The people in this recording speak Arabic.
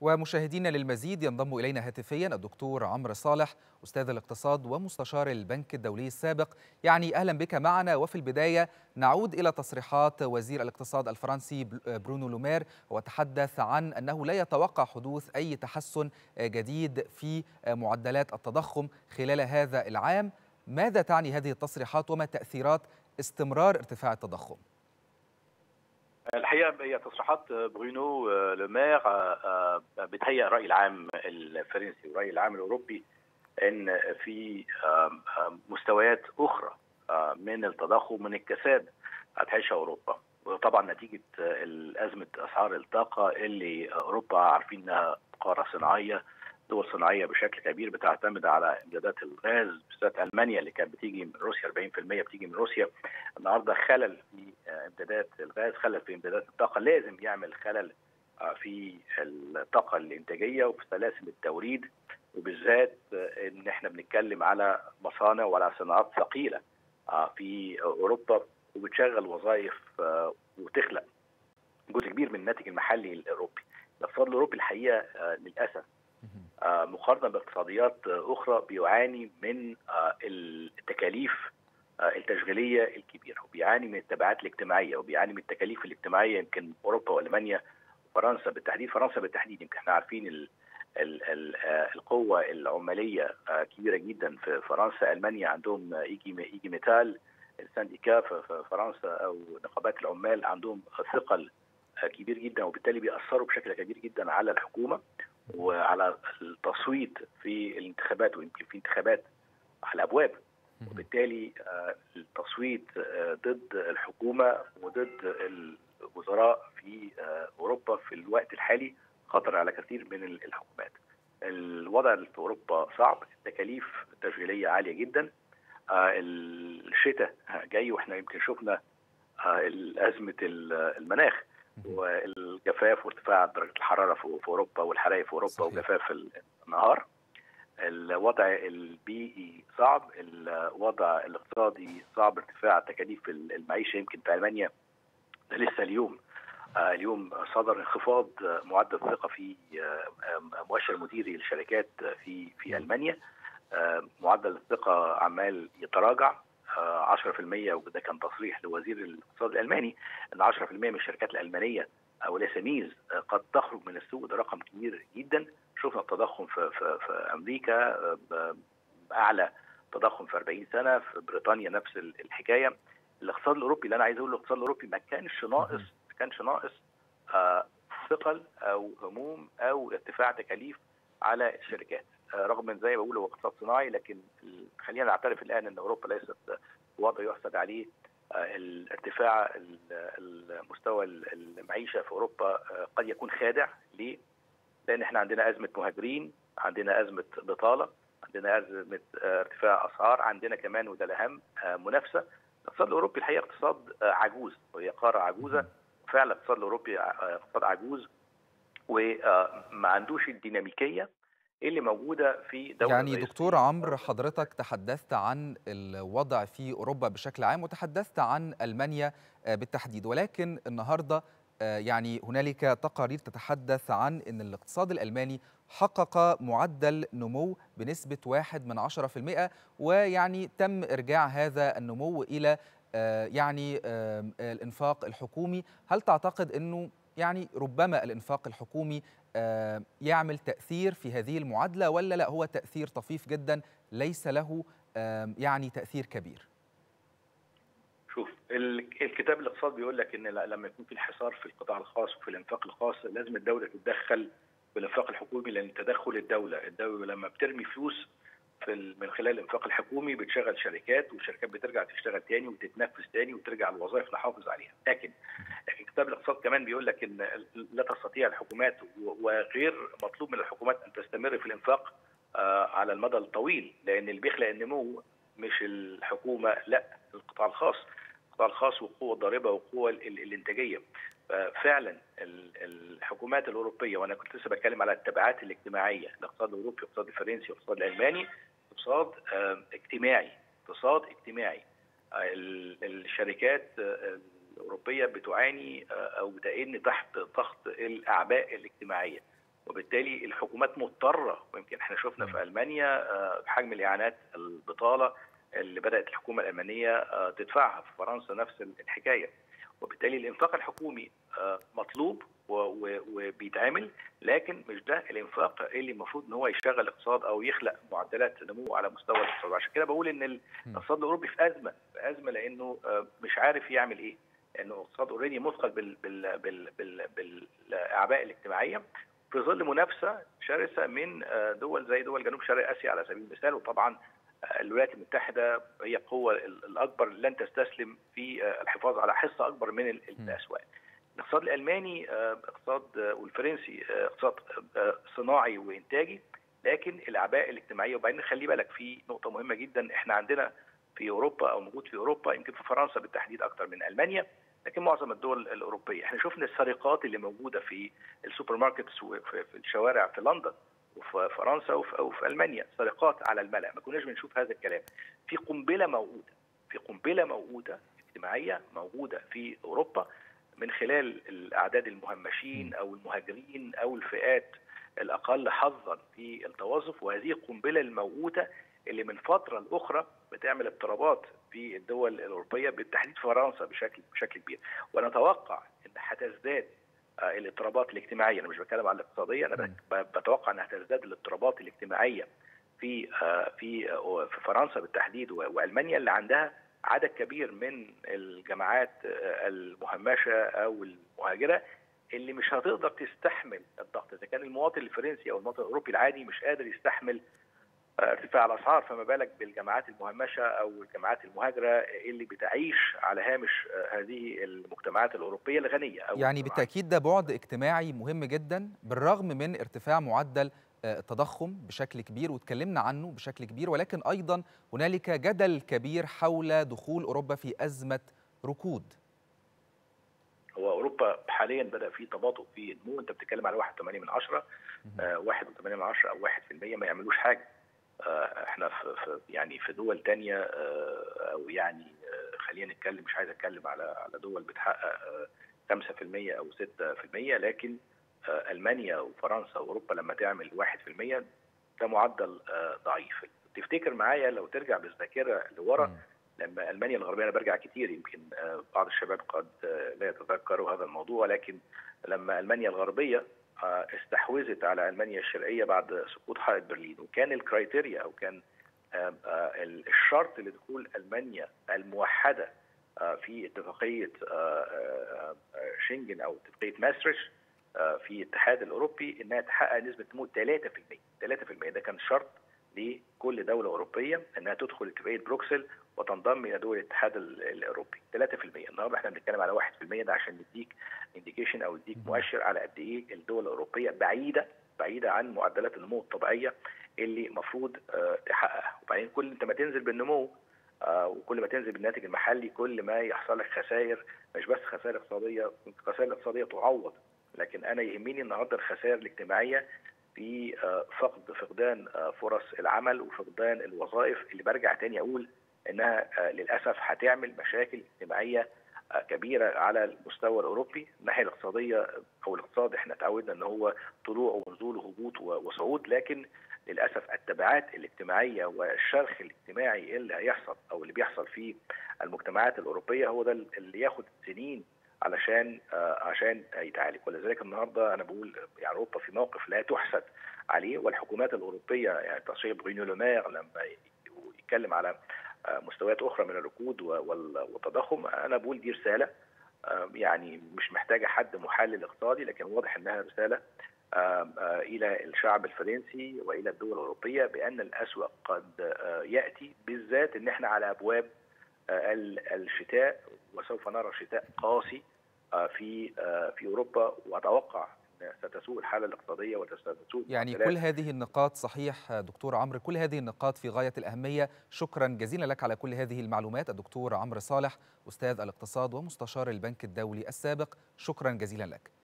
ومشاهدينا للمزيد ينضم إلينا هاتفيا الدكتور عمرو صالح أستاذ الاقتصاد ومستشار البنك الدولي السابق. يعني أهلا بك معنا. وفي البداية نعود إلى تصريحات وزير الاقتصاد الفرنسي برونو لومير وتحدث عن أنه لا يتوقع حدوث أي تحسن جديد في معدلات التضخم خلال هذا العام. ماذا تعني هذه التصريحات؟ وما تأثيرات استمرار ارتفاع التضخم؟ الحقيقة هي تصريحات برونو لومير بتهيئ الراي العام الفرنسي والراي العام الأوروبي إن في مستويات أخرى من التضخم من الكساد هتعيشها أوروبا. وطبعا نتيجة أزمة أسعار الطاقة اللي أوروبا عارفين إنها قارة صناعية دول صناعيه بشكل كبير بتعتمد على إمدادات الغاز بالذات ألمانيا اللي كانت بتيجي من روسيا 40% بتيجي من روسيا. النهارده خلل في إمدادات الغاز خلل في إمدادات الطاقة. لازم يعمل خلل في الطاقة الإنتاجية وفي سلاسل التوريد. وبالذات إن إحنا بنتكلم على مصانع وعلى صناعات ثقيلة في أوروبا وبتشغل وظائف وتخلق جزء كبير من الناتج المحلي الأوروبي. الاقتصاد الأوروبي الحقيقة للأسف مقارنة باقتصاديات أخرى بيعاني من التكاليف التشغيلية الكبيرة وبيعاني من التبعات الاجتماعية وبيعاني من التكاليف الاجتماعية يمكن أوروبا وألمانيا وفرنسا بالتحديد. فرنسا بالتحديد يمكن إحنا عارفين ال ال ال القوة العمالية كبيرة جدا في فرنسا. ألمانيا عندهم يجي يجي ميتال السانديكا في فرنسا أو نقابات العمال عندهم ثقل كبير جدا وبالتالي بيأثروا بشكل كبير جدا على الحكومة. وعلى التصويت في الانتخابات ويمكن في انتخابات على الأبواب وبالتالي التصويت ضد الحكومة وضد الوزراء في أوروبا في الوقت الحالي خطر على كثير من الحكومات. الوضع في أوروبا صعب، التكاليف التشغيليه عالية جدا. الشتاء جاي وإحنا يمكن شفنا أزمة المناخ والجفاف وارتفاع درجة الحرارة في أوروبا والحرائق في أوروبا صحيح. وجفاف النهار. الوضع البيئي صعب الوضع الاقتصادي صعب ارتفاع تكاليف المعيشة يمكن في ألمانيا لسه اليوم. اليوم صدر انخفاض معدل الثقة في مؤشر مديري للشركات في في ألمانيا. معدل الثقة عمال يتراجع. 10% وده كان تصريح لوزير الاقتصاد الألماني إن 10% من الشركات الألمانية أو الإساميز قد تخرج من السوق ده رقم كبير جدا. شفنا التضخم في, في, في أمريكا اعلى تضخم في 40 سنة في بريطانيا نفس الحكاية. الاقتصاد الأوروبي اللي أنا عايز أقول الاقتصاد الأوروبي ما كانش ناقص ما كانش ناقص ثقل أو هموم أو ارتفاع تكاليف على الشركات. رغم من زي ما بقول هو اقتصاد صناعي لكن خلينا نعترف الآن إن أوروبا ليست وضع يحسد عليه الارتفاع المستوى المعيشة في أوروبا قد يكون خادع ليه؟ لأن إحنا عندنا أزمة مهاجرين، عندنا أزمة بطالة، عندنا أزمة ارتفاع أسعار، عندنا كمان وده الأهم منافسة. الاقتصاد الأوروبي الحقيقة اقتصاد عجوز وهي قارة عجوزة فعلا الاقتصاد الأوروبي اقتصاد عجوز وما عندوش الديناميكية اللي موجودة في دولة يعني دكتور عمرو حضرتك تحدثت عن الوضع في أوروبا بشكل عام وتحدثت عن ألمانيا بالتحديد. ولكن النهارده يعني هنالك تقارير تتحدث عن إن الاقتصاد الألماني حقق معدل نمو بنسبة واحد من عشرة في المئة ويعني تم إرجاع هذا النمو إلى يعني الإنفاق الحكومي. هل تعتقد إنه يعني ربما الإنفاق الحكومي يعمل تأثير في هذه المعادلة ولا لا؟ هو تأثير طفيف جدا ليس له يعني تأثير كبير. شوف الكتاب الاقتصاد بيقول لك إن لما يكون في انحصار في القطاع الخاص وفي الإنفاق الخاص لازم الدولة تتدخل بالانفاق الحكومي لأن تدخل الدولة الدولة لما بترمي فلوس في من خلال الإنفاق الحكومي بتشغل شركات والشركات بترجع تشتغل تاني وتتنفس تاني وترجع الوظائف نحافظ عليها. لكن كتاب الاقتصاد كمان بيقول لك إن لا تستطيع الحكومات وغير مطلوب من الحكومات أن تستمر في الإنفاق على المدى الطويل لأن اللي بيخلق النمو مش الحكومة لا القطاع الخاص. القطاع الخاص والقوة الضاربة والقوة الإنتاجية. فعلا الحكومات الأوروبية وأنا كنت لسه بتكلم على التبعات الاجتماعية الاقتصاد الأوروبي والاقتصاد الفرنسي والاقتصاد الألماني اقتصاد اجتماعي اقتصاد اجتماعي. الشركات الأوروبية بتعاني أو بتئن تحت ضغط الأعباء الاجتماعية. وبالتالي الحكومات مضطرة ويمكن إحنا شفنا في ألمانيا حجم الإعانات البطالة اللي بدأت الحكومة الألمانية تدفعها. في فرنسا نفس الحكاية. وبالتالي الانفاق الحكومي مطلوب وبيتعمل لكن مش ده الانفاق اللي المفروض إن هو يشغل الاقتصاد أو يخلق معدلات نمو على مستوى الاقتصاد. عشان كده بقول إن الاقتصاد الأوروبي في أزمة في أزمة لأنه مش عارف يعمل إيه. لأنه الاقتصاد اوريدي مثقل بال بال بال بال بالأعباء الاجتماعية في ظل منافسة شرسة من دول زي دول جنوب شرق آسيا على سبيل المثال. وطبعا الولايات المتحدة هي القوة الأكبر لن تستسلم في الحفاظ على حصة أكبر من الأسواق. الاقتصاد الألماني اقتصاد والفرنسي اقتصاد صناعي وإنتاجي. لكن الأعباء الاجتماعية وبعدين خلي بالك في نقطة مهمة جدا إحنا عندنا في أوروبا أو موجود في أوروبا يمكن في فرنسا بالتحديد أكثر من ألمانيا. لكن معظم الدول الأوروبية. إحنا شفنا السرقات اللي موجودة في السوبر markets وفي الشوارع في لندن وفي فرنسا وفي, ألمانيا سرقات على الملأ. ما كناش بنشوف هذا الكلام. في قنبلة موجودة في قنبلة موجودة اجتماعية موجودة في أوروبا من خلال الأعداد المهمشين أو المهاجرين أو الفئات الأقل حظا في التوظف. وهذه القنبلة الموجودة اللي من فترة لأخرى بتعمل اضطرابات في الدول الأوروبية بالتحديد فرنسا بشكل بشكل كبير. ونتوقع إن هتزداد الاضطرابات الاجتماعية. أنا مش بتكلم عن الاقتصادية أنا بتوقع إنها هتزداد الاضطرابات الاجتماعية في في في فرنسا بالتحديد. وألمانيا اللي عندها عدد كبير من الجماعات المهمشة أو المهاجرة اللي مش هتقدر تستحمل الضغط. إذا كان المواطن الفرنسي أو المواطن الأوروبي العادي مش قادر يستحمل ارتفاع الأسعار فما بالك بالجماعات المهمشة أو الجماعات المهاجرة اللي بتعيش على هامش هذه المجتمعات الأوروبية الغنية أو يعني بالتأكيد ده بعد اجتماعي مهم جدا بالرغم من ارتفاع معدل التضخم بشكل كبير واتكلمنا عنه بشكل كبير ولكن أيضا هنالك جدل كبير حول دخول أوروبا في أزمة ركود. هو أوروبا حاليا بدأ في تباطؤ في النمو أنت بتتكلم على 1.8 من 10 1.8 من 10 أو 1% ما يعملوش حاجة. إحنا في يعني في دول تانية أو يعني خلينا نتكلم مش عايز اتكلم على على دول بتحقق 5% أو 6% لكن ألمانيا وفرنسا وأوروبا لما تعمل 1% ده معدل ضعيف. تفتكر معايا لو ترجع بالذاكرة لورا لما ألمانيا الغربية أنا برجع كتير يمكن بعض الشباب قد لا يتذكروا هذا الموضوع لكن لما ألمانيا الغربية استحوذت على ألمانيا الشرقية بعد سقوط حائط برلين. وكان ال criteria أو كان الشرط لدخول ألمانيا الموحدة في اتفاقية شنجن أو اتفاقية ماستريخت في الاتحاد الأوروبي إنها تحقق نسبة نمو 3% 3% ده كان شرط لكل دولة أوروبية إنها تدخل اتفاقية بروكسل وتنضم إلى دول الاتحاد الأوروبي. 3% النهارده إحنا بنتكلم على 1% ده عشان نديك indication أو نديك مؤشر على قد إيه الدول الأوروبية بعيدة بعيدة عن معدلات النمو الطبيعية اللي المفروض تحققها وبعدين كل أنت ما تنزل بالنمو وكل ما تنزل بالناتج المحلي كل ما يحصل لك خسائر مش بس خسائر اقتصادية الخسائر الاقتصاديه تعوض. لكن أنا يهمني النهارده الخسائر الاجتماعية في فقد فقدان فرص العمل وفقدان الوظائف اللي برجع تاني أقول إنها للأسف هتعمل مشاكل اجتماعية كبيرة على المستوى الأوروبي الناحيه الاقتصادية أو الاقتصاد إحنا تعودنا إن هو طلوع ونزول وهبوط وصعود لكن للأسف التبعات الاجتماعية والشرخ الاجتماعي اللي هيحصل أو اللي بيحصل في المجتمعات الأوروبية هو ده اللي ياخد سنين علشان آه عشان يتعالج. ولذلك النهارده أنا بقول يعني أوروبا في موقف لا تحسد عليه والحكومات الأوروبية يعني تصريح برينو لومير لما يتكلم على مستويات أخرى من الركود والتضخم. أنا بقول دي رسالة آه يعني مش محتاجة حد محلل اقتصادي لكن واضح إنها رسالة إلى الشعب الفرنسي وإلى الدول الأوروبية بأن الأسوأ قد يأتي بالذات إن إحنا على أبواب الشتاء وسوف نرى شتاء قاسي في في أوروبا. وأتوقع ستسوء الحالة الاقتصادية وستسوء يعني كل هذه النقاط صحيح دكتور عمرو كل هذه النقاط في غاية الأهمية. شكرا جزيلا لك على كل هذه المعلومات. الدكتور عمرو صالح أستاذ الاقتصاد ومستشار البنك الدولي السابق شكرا جزيلا لك.